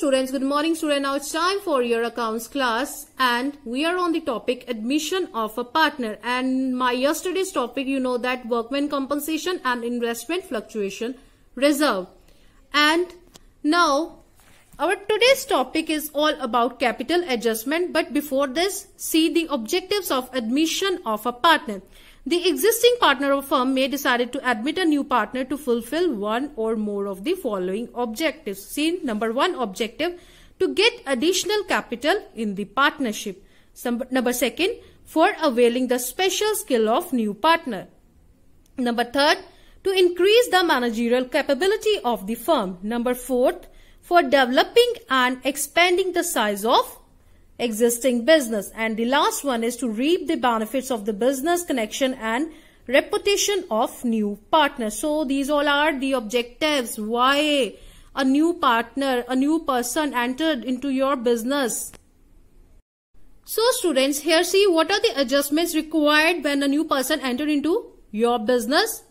students, good morning student. Now it's time for your accounts class and we are on the topic admission of a partner and my yesterday's topic you know that workman compensation and investment fluctuation reserve. And now our today's topic is all about capital adjustment but before this see the objectives of admission of a partner. The existing partner of a firm may decide to admit a new partner to fulfill one or more of the following objectives. See, number one objective, to get additional capital in the partnership. Some, number second, for availing the special skill of new partner. Number third, to increase the managerial capability of the firm. Number fourth, for developing and expanding the size of existing business. And the last one is to reap the benefits of the business connection and reputation of new partner. So these all are the objectives. Why a new partner, a new person entered into your business. So students, here see what are the adjustments required when a new person entered into your business.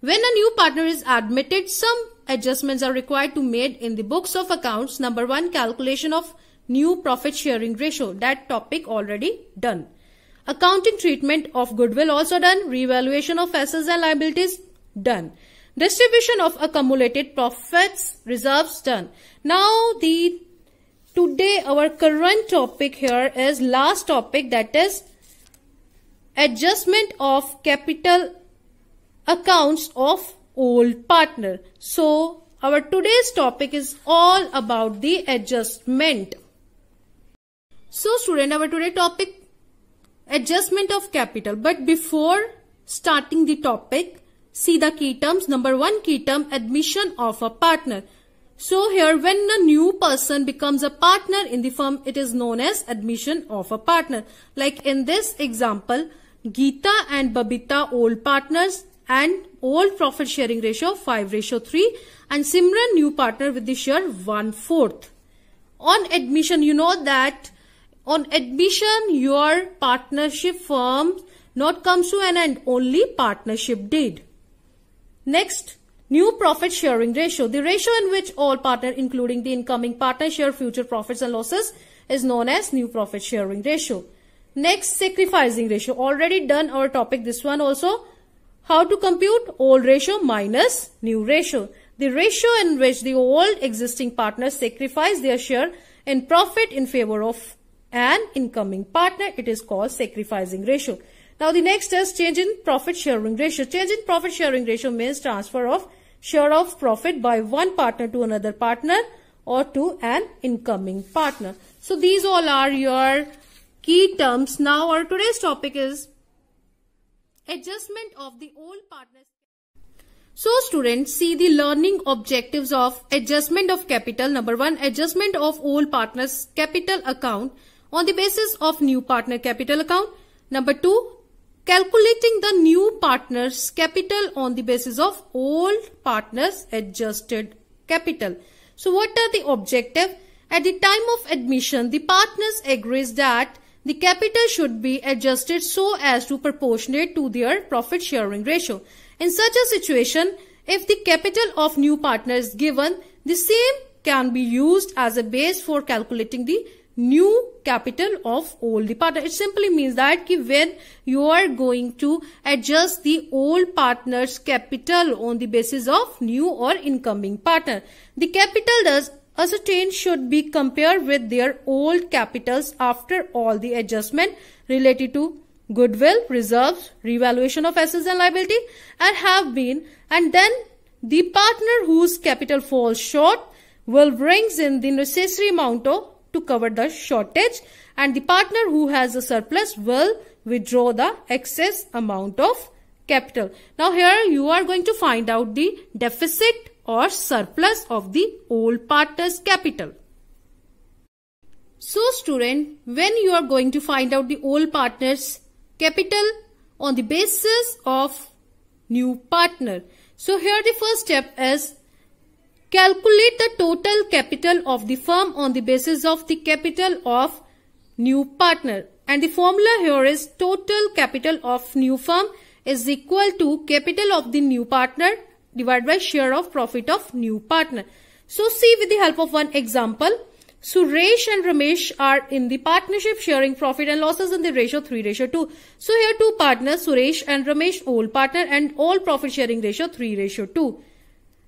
When a new partner is admitted, some adjustments are required to made in the books of accounts. Number one, calculation of new profit sharing ratio. That topic already done. Accounting treatment of goodwill also done. Revaluation of assets and liabilities done. Distribution of accumulated profits reserves done. Now the today our current topic here is last topic that is adjustment of capital accounts of old partner. So our today's topic is all about the adjustment. So student, our today topic adjustment of capital. But before starting the topic, see the key terms. Number one key term, admission of a partner. So here when a new person becomes a partner in the firm, it is known as admission of a partner. Like in this example, Geeta and Babita old partners and old profit sharing ratio 5 ratio 3 and Simran new partner with the share 1 fourth. On admission, you know that on admission, your partnership firm not comes to an end, only partnership did. Next, new profit sharing ratio. The ratio in which all partner including the incoming partner share future profits and losses is known as new profit sharing ratio. Next, sacrificing ratio. Already done our topic, this one also. How to compute old ratio minus new ratio. The ratio in which the old existing partners sacrifice their share in profit in favor of an incoming partner. It is called sacrificing ratio. Now the next is change in profit sharing ratio. Change in profit sharing ratio means transfer of share of profit by one partner to another partner or to an incoming partner. So these all are your key terms. Now our today's topic is adjustment of the old partners. So students, see the learning objectives of adjustment of capital. Number one, adjustment of old partners capital account on the basis of new partner capital account. Number two, calculating the new partner's capital on the basis of old partner's adjusted capital. So what are the objective? At the time of admission, the partners agrees that the capital should be adjusted so as to proportionate to their profit sharing ratio. In such a situation, if the capital of new partner is given, the same can be used as a base for calculating the new capital of old partner. It simply means that ki when you are going to adjust the old partner's capital on the basis of new or incoming partner, the capital does ascertain should be compared with their old capitals after all the adjustment related to goodwill, reserves, revaluation of assets and liability and have been and then the partner whose capital falls short will brings in the necessary amount of to cover the shortage and the partner who has a surplus will withdraw the excess amount of capital. Now here you are going to find out the deficit or surplus of the old partner's capital. So student, when you are going to find out the old partner's capital on the basis of new partner. So here the first step is Calculate the total capital of the firm on the basis of the capital of new partner. And the formula here is total capital of new firm is equal to capital of the new partner divided by share of profit of new partner. So see with the help of one example. Suresh and Ramesh are in the partnership sharing profit and losses in the ratio 3 ratio 2. So here two partners Suresh and Ramesh all partner and all profit sharing ratio 3 ratio 2.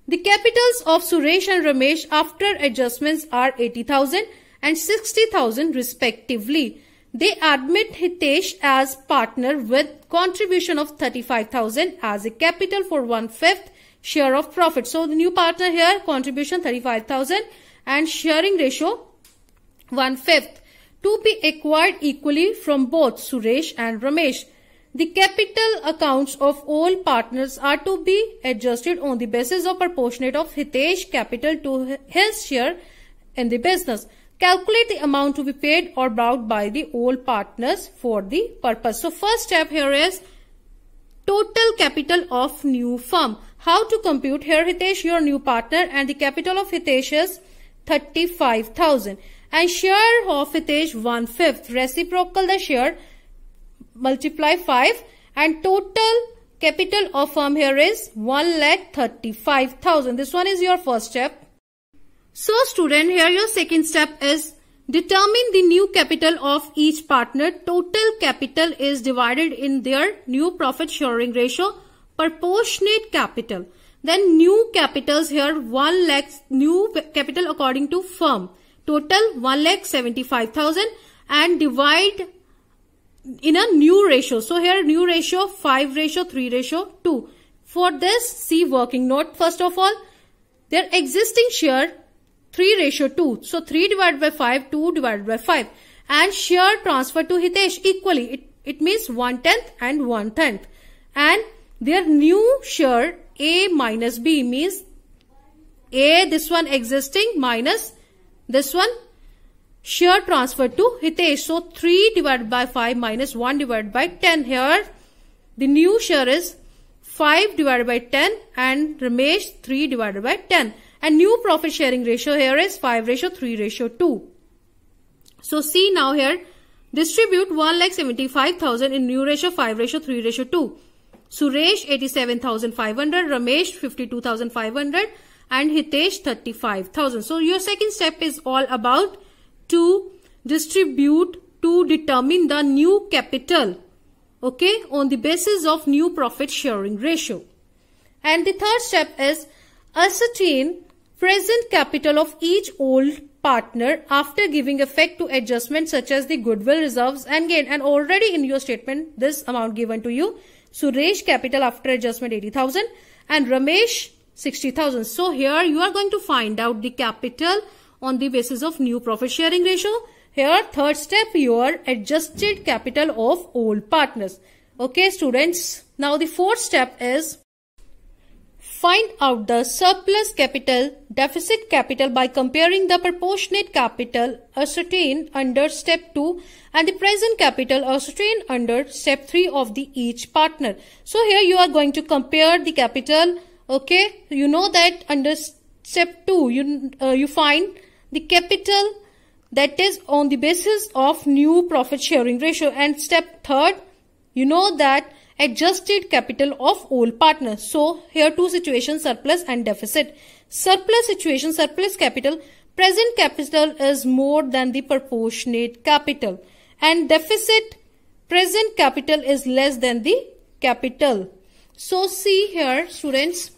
The capitals of Suresh and Ramesh after adjustments are 80,000 and 60,000 respectively. They admit Hitesh as partner with contribution of 35,000 as a capital for one-fifth share of profit. So the new partner here contribution 35,000 and sharing ratio one-fifth to be acquired equally from both Suresh and Ramesh. The capital accounts of all partners are to be adjusted on the basis of proportionate of Hitesh capital to his share in the business. Calculate the amount to be paid or brought by the all partners for the purpose. So first step here is total capital of new firm. How to compute here Hitesh your new partner and the capital of Hitesh is 35,000 and share of Hitesh one fifth reciprocal the share multiply 5 and total capital of firm here is 1 lakh 35,000. This one is your first step. So student here your second step is determine the new capital of each partner. Total capital is divided in their new profit sharing ratio proportionate capital. Then new capitals here 1 lakh new capital according to firm. Total 1 lakh 75,000 and divide in a new ratio. So here new ratio 5 ratio 3 ratio 2. For this see working note first of all their existing share 3 ratio 2. So 3 divided by 5 2 divided by 5 and share transfer to Hitesh equally. It, it means 1 tenth and 1 tenth and their new share A minus B means A this one existing minus this one share transfer to Hitesh. So 3 divided by 5 minus 1 divided by 10 here. The new share is 5 divided by 10 and Ramesh 3 divided by 10. And new profit sharing ratio here is 5 ratio 3 ratio 2. So see now here distribute 1 lakh 75,000 in new ratio 5 ratio 3 ratio 2. Suresh 87,500, Ramesh 52,500 and Hitesh 35,000. So your second step is all about to distribute to determine the new capital okay on the basis of new profit sharing ratio. And the third step is ascertain present capital of each old partner after giving effect to adjustments such as the goodwill reserves. And gain and already in your statement this amount given to you Suresh capital after adjustment 80,000 and Ramesh 60,000 so here you are going to find out the capital on the basis of new profit sharing ratio. Here third step your adjusted capital of all partners. Okay students. Now the fourth step is find out the surplus capital deficit capital by comparing the proportionate capital ascertained under step 2 and the present capital ascertained under step 3 of the each partner. So here you are going to compare the capital okay you know that under step 2 you uh, you find the capital that is on the basis of new profit sharing ratio. And step third you know that adjusted capital of all partners so here two situations surplus and deficit. Surplus situation surplus capital. Present capital is more than the proportionate capital. And deficit present capital is less than the capital. So see here students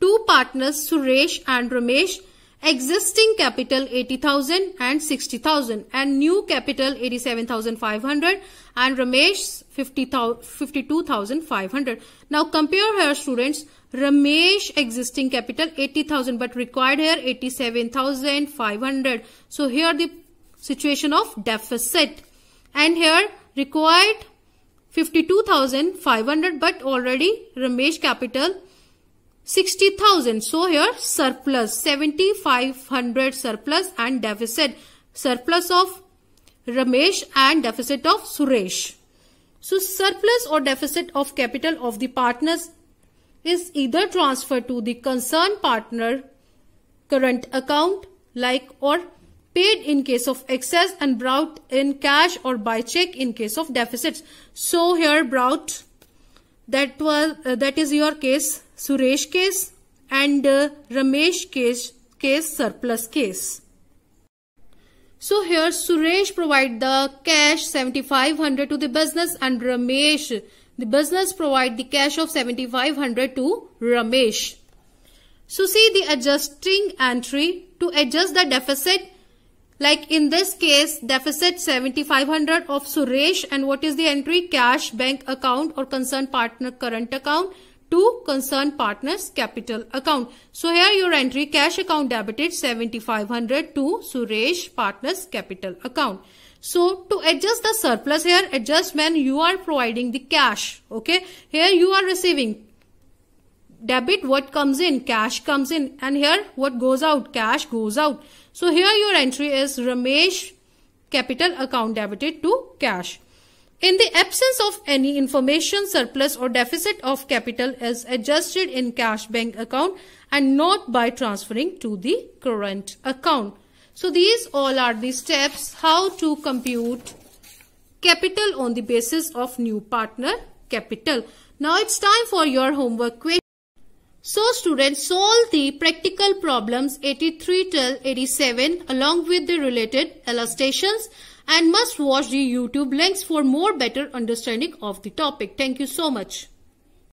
two partners Suresh and Ramesh existing capital 80,000 and 60,000 and new capital 87,500 and Ramesh 52,500. Now compare here students Ramesh existing capital 80,000 but required here 87,500. So here the situation of deficit and here required 52,500 but already Ramesh capital 60,000. So here surplus 7500 surplus and deficit surplus of Ramesh and deficit of Suresh. So surplus or deficit of capital of the partners is either transferred to the concerned partner current account like or paid in case of excess and brought in cash or by check in case of deficits. So here brought that was uh, that is your case Suresh case and uh, Ramesh case case surplus case. So here Suresh provide the cash 7500 to the business and Ramesh the business provide the cash of 7500 to Ramesh. So see the adjusting entry to adjust the deficit like in this case deficit 7500 of Suresh and what is the entry cash bank account or concerned partner current account to concerned partners capital account. So here your entry cash account debited 7500 to Suresh partners capital account. So to adjust the surplus here adjust when you are providing the cash okay here you are receiving debit what comes in cash comes in and here what goes out cash goes out. So here your entry is Ramesh capital account debited to cash. In the absence of any information, surplus or deficit of capital is adjusted in cash bank account and not by transferring to the current account. So these all are the steps how to compute capital on the basis of new partner capital. Now it's time for your homework question. So students solve the practical problems 83 till 87 along with the related illustrations and must watch the YouTube links for more better understanding of the topic. Thank you so much.